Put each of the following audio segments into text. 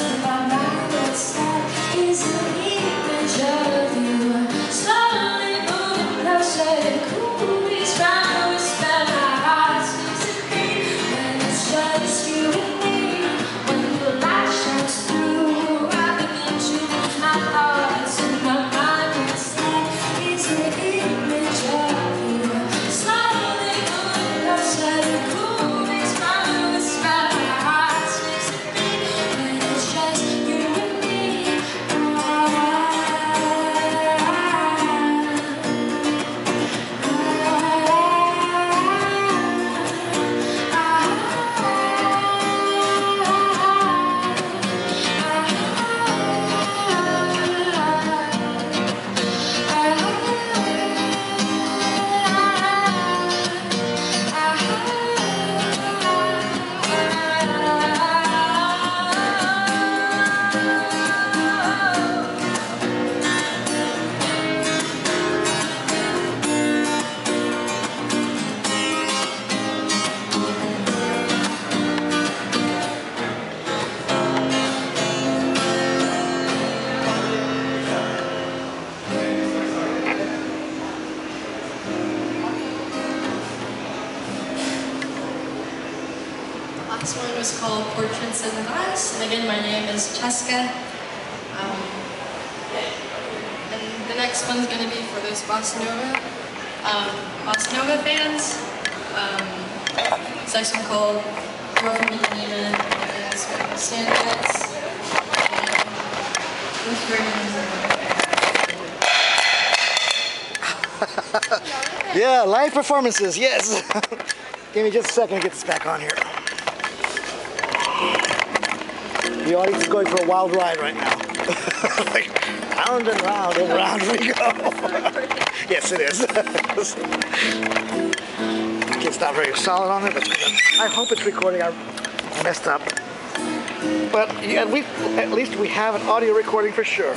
thoughts called Portraits in Glass, and again, my name is Chesca. Um, and the next one's gonna be for those Bossa Nova, um, Bossa Nova fans. Um, next one called from. And this version is Yeah, live performances, yes. Give me just a second to get this back on here. The audience is going for a wild ride right now. like, round and round and round we go. yes, it is. it's not very solid on it, but I hope it's recording. I messed up. But at least we have an audio recording for sure.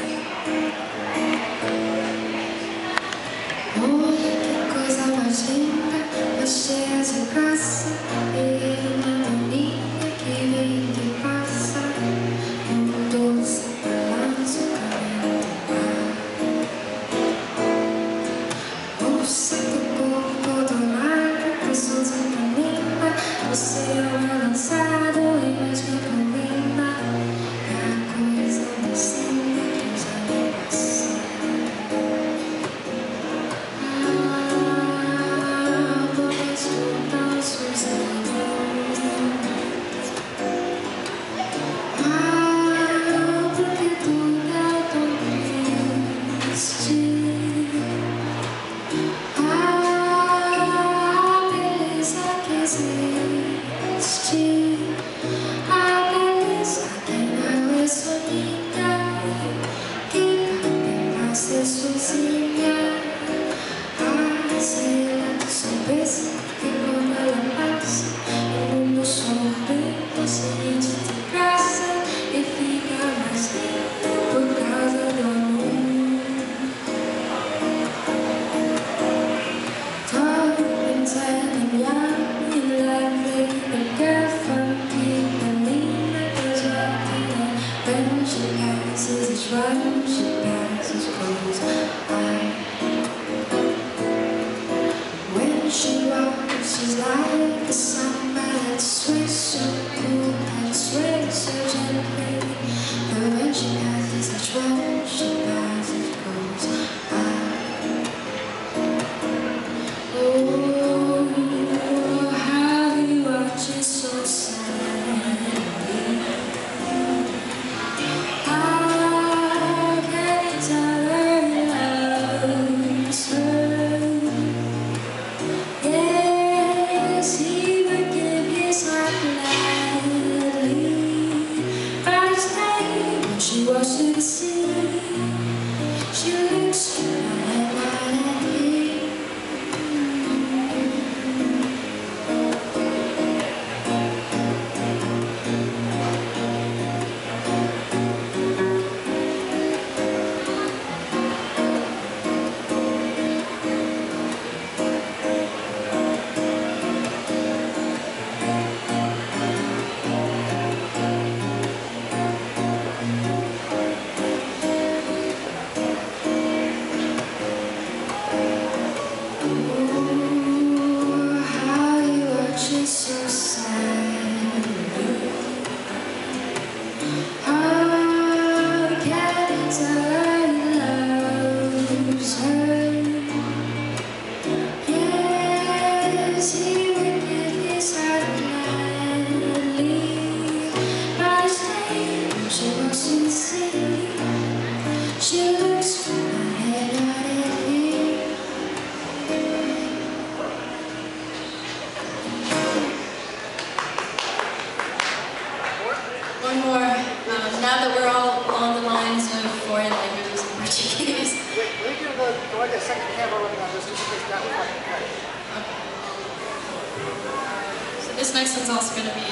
This next one's also going to be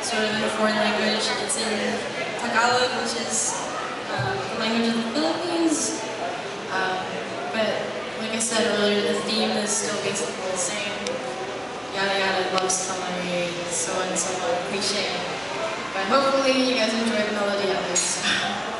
sort of in a foreign language. It's in Tagalog, which is um, the language of the Philippines. Um, but like I said earlier, the theme is still basically the same. Yada yada, love story, so and so on, cliche. But hopefully you guys enjoy the melody at least.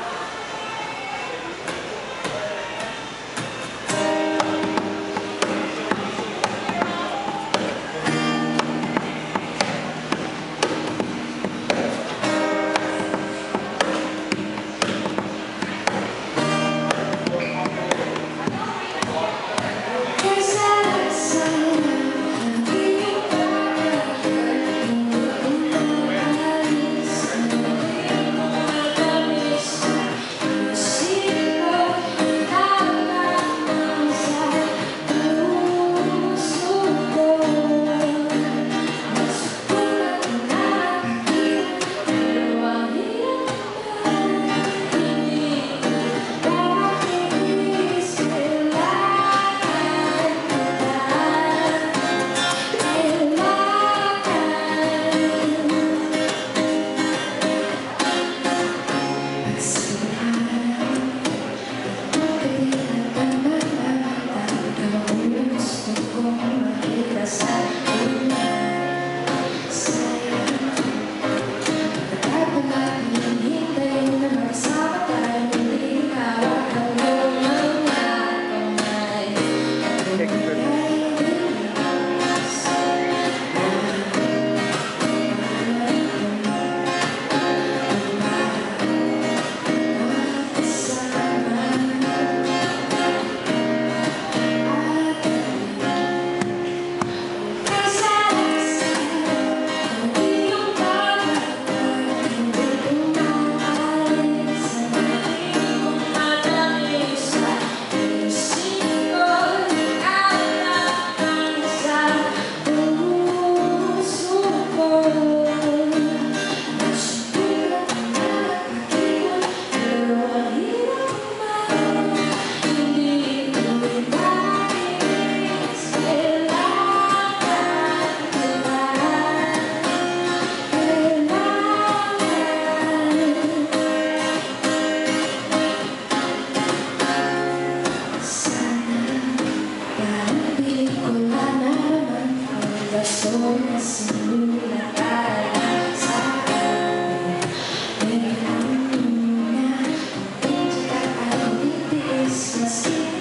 Thank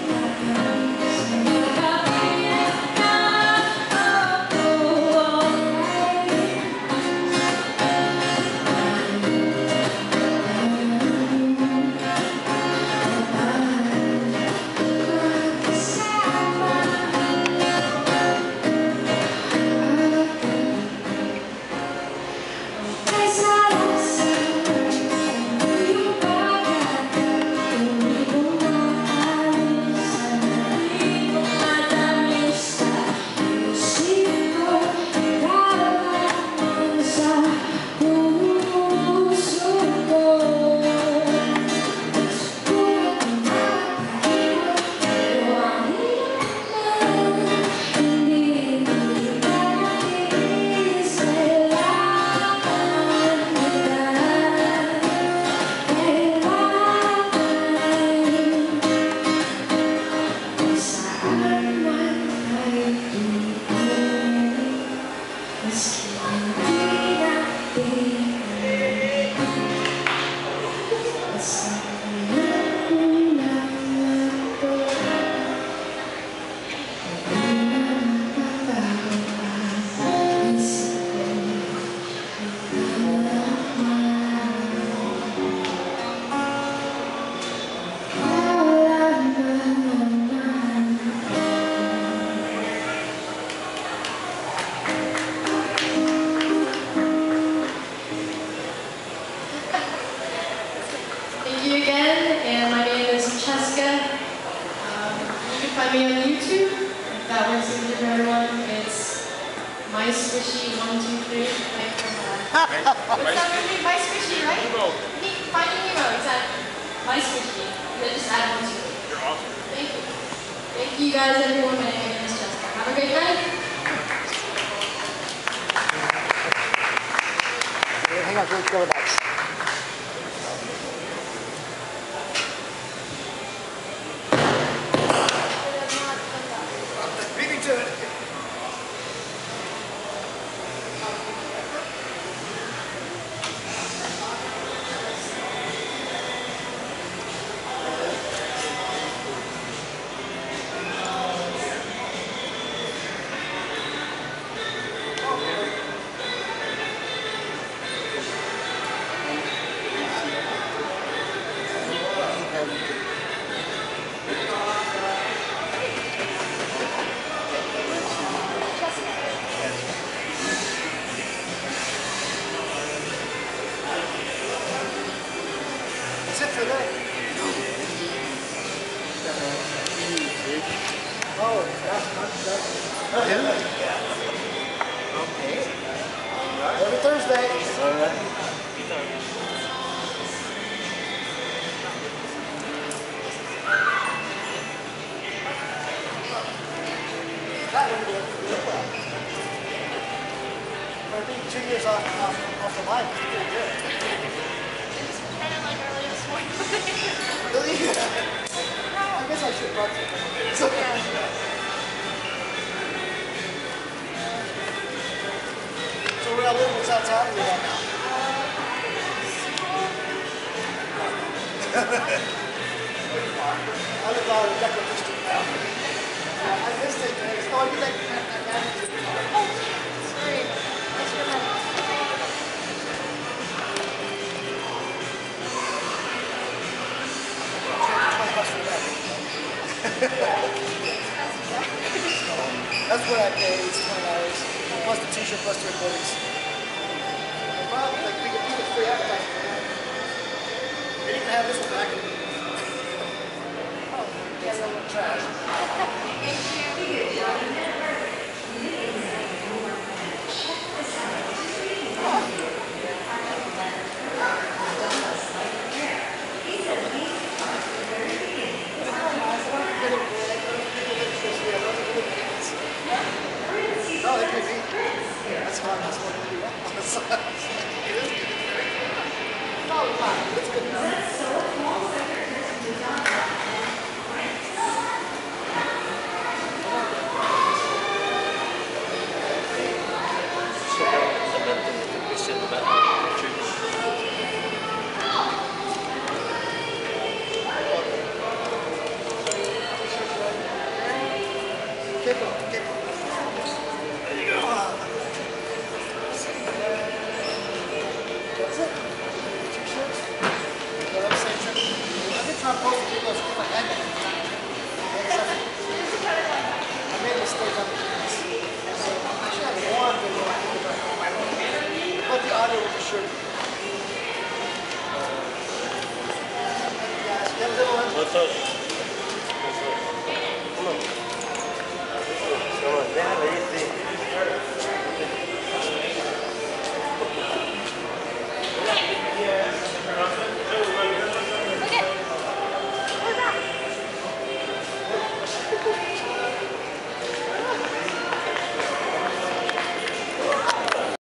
find me on YouTube, if that works easier for everyone. It's my squishy one two three. Like, uh, what's that movie? My squishy, right? Ne- Finding Nemo, exactly. My squishy. Then just add one two. You're awesome. Thank you. Thank you guys, everyone. My name is Chesca. Have a great night. Hang on, let's go with Oh, that's. Okay. Every Thursday. That one did really well. I think two years off, off, off the line is pretty good really? I guess I should watch it. so where I live, what's outside of you right now? I live out of Deco District now. I missed it. It's all you That's what I pay. It's twenty dollars plus the T-shirt plus the recordings. The problem, like we get we get free advertising. They didn't have this one back in. Oh, yeah, trash. 何?